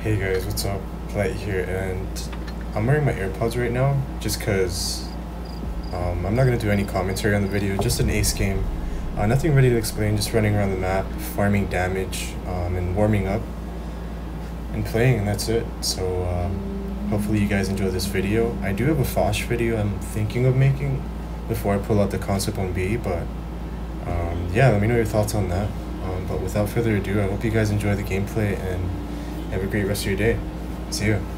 Hey guys, what's up? Light here, and I'm wearing my AirPods right now just because um, I'm not going to do any commentary on the video, just an ace game. Uh, nothing ready to explain, just running around the map, farming damage, um, and warming up, and playing, and that's it. So um, hopefully you guys enjoy this video. I do have a Foch video I'm thinking of making before I pull out the Concept 1B, but um, yeah, let me know your thoughts on that. Um, but without further ado, I hope you guys enjoy the gameplay and have a great rest of your day. See you.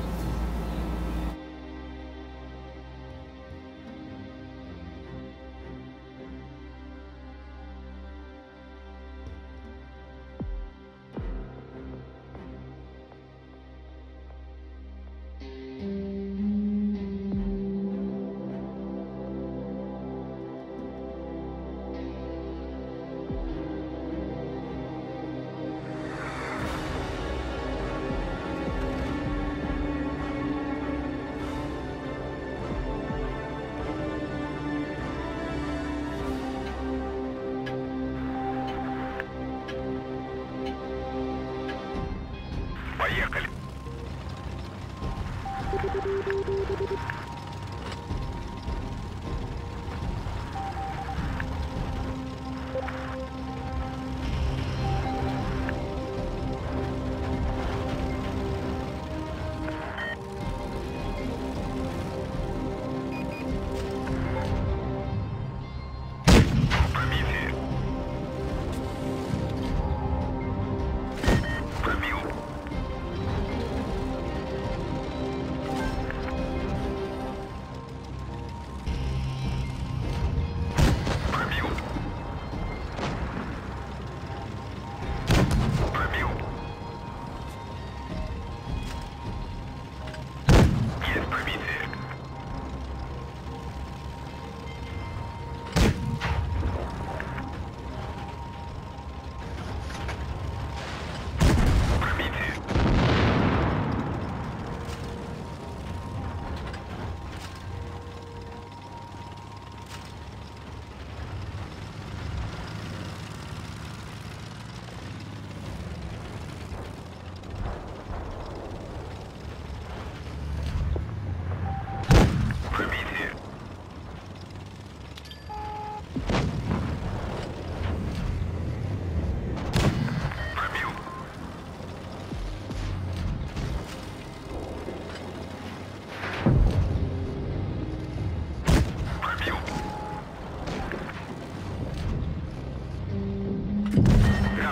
Поехали.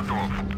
Саратов.